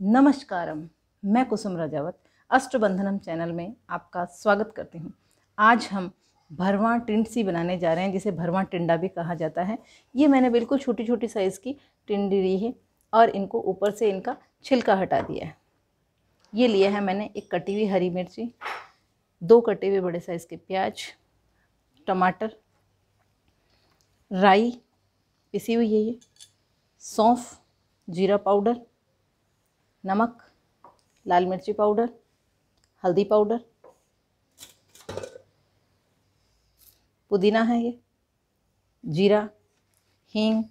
नमस्कारम, मैं कुसुम राजावत, अष्टबंधनम चैनल में आपका स्वागत करती हूँ। आज हम भरवा टिंडसी बनाने जा रहे हैं, जिसे भरवा टिंडा भी कहा जाता है। ये मैंने बिल्कुल छोटी छोटी साइज़ की टिंडी ली है और इनको ऊपर से इनका छिलका हटा दिया है। ये लिया है मैंने एक कटी हुई हरी मिर्ची, दो कटे हुए बड़े साइज़ के प्याज, टमाटर राई, पिसी हुई है ये। सौंफ, जीरा पाउडर, नमक, लाल मिर्ची पाउडर, हल्दी पाउडर। पुदीना है ये, जीरा, हींग,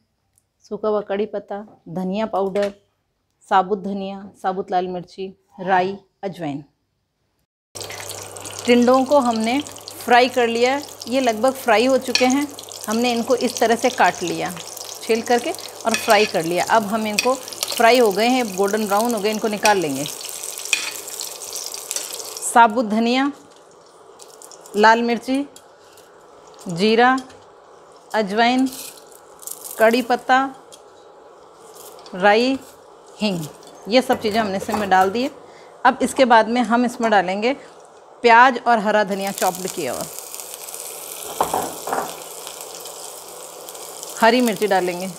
सूखा हुआ कड़ी पत्ता, धनिया पाउडर, साबुत धनिया, साबुत लाल मिर्ची, राई, अजवाइन। टिंडों को हमने फ्राई कर लिया ये लगभग फ्राई हो चुके हैं। हमने इनको इस तरह से काट लिया, छील करके और फ्राई कर लिया। अब हम इनको फ्राई हो गए हैं, गोल्डन ब्राउन हो गए, इनको निकाल लेंगे। साबुत धनिया, लाल मिर्ची, जीरा, अजवाइन, कड़ी पत्ता, राई, हींग, ये सब चीज़ें हमने इसमें डाल दिए। अब इसके बाद में हम इसमें डालेंगे प्याज और हरा धनिया चॉप्ड किया हुआ। हरी मिर्ची डालेंगे।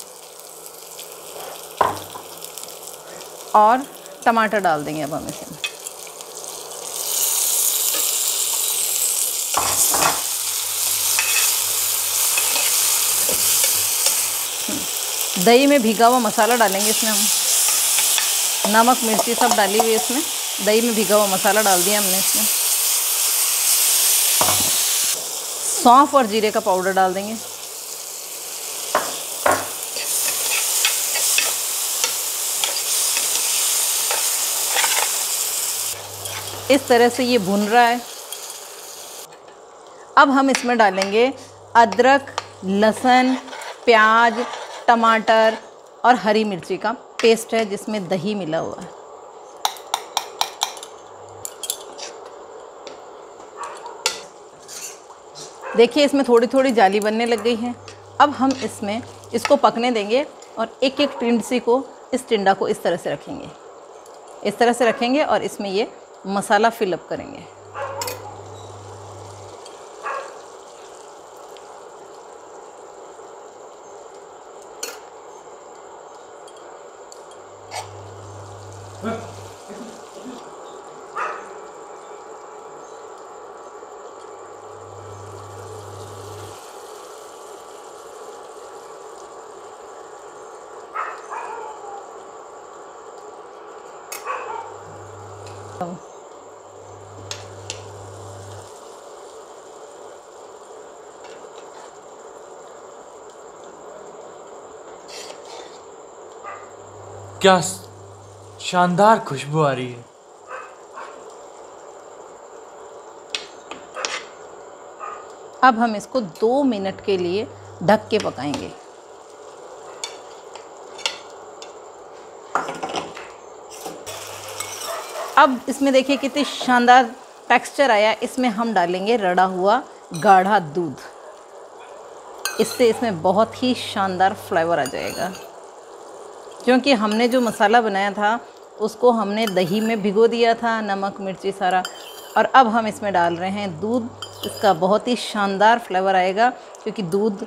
और टमाटर डाल देंगे अब हम इसमें दही में भीगा हुआ मसाला डालेंगे इसमें हम। नमक, मिर्ची सब डाली हुई इसमें। दही में भीगा हुआ मसाला डाल दिया हमने इसमें। सौंफ और जीरे का पाउडर डाल देंगे। इस तरह से ये भुन रहा है। अब हम इसमें डालेंगे अदरक, लहसुन, प्याज, टमाटर और हरी मिर्ची का पेस्ट है जिसमें दही मिला हुआ है। देखिए इसमें थोड़ी थोड़ी जाली बनने लग गई है। अब हम इसमें इसको पकने देंगे और एक एक टिंडसी को इस टिंडा को इस तरह से रखेंगे। इस तरह से रखेंगे और इसमें ये मसाला फिलअप करेंगे। क्या शानदार खुशबू आ रही है। अब हम इसको दो मिनट के लिए ढक के पकाएँगे। अब इसमें देखिए कितनी शानदार टेक्सचर आया। इसमें हम डालेंगे रड़ा हुआ गाढ़ा दूध। इससे इसमें बहुत ही शानदार फ्लेवर आ जाएगा। क्योंकि हमने जो मसाला बनाया था, उसको हमने दही में भिगो दिया था, नमक, मिर्ची सारा। और अब हम इसमें डाल रहे हैं दूध। इसका बहुत ही शानदार फ्लेवर आएगा, क्योंकि दूध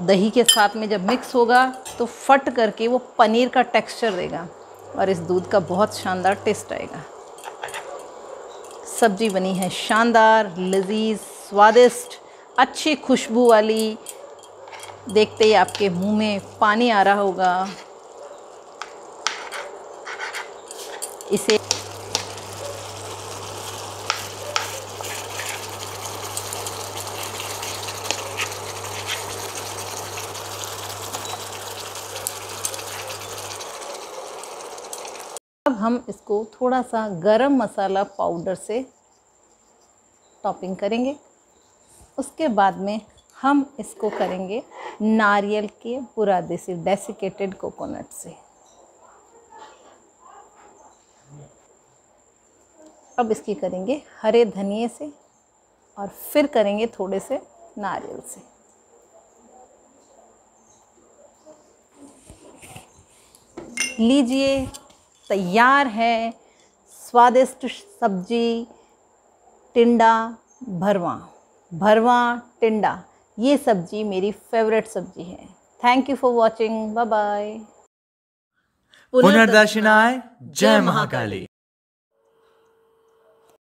दही के साथ में जब मिक्स होगा तो फट करके वो पनीर का टेक्सचर देगा। और इस दूध का बहुत शानदार टेस्ट आएगा। सब्ज़ी बनी है। शानदार, लजीज, स्वादिष्ट, अच्छी खुशबू वाली। देखते ही आपके मुँह में पानी आ रहा होगा। इसे हम इसको थोड़ा सा गरम मसाला पाउडर से टॉपिंग करेंगे। उसके बाद में हम इसको करेंगे नारियल के बुरादे से डेसिकेटेड कोकोनट से। अब इसकी करेंगे हरे धनिए से और फिर करेंगे थोड़े से नारियल से। लीजिए। तैयार है। स्वादिष्ट सब्ज़ी, टिंडा, भरवा। भरवा, टिंडा, ये सब्ज़ी मेरी फेवरेट सब्ज़ी है। Thank you for watching bye bye पुनर्दर्शनाय जय महाकाली।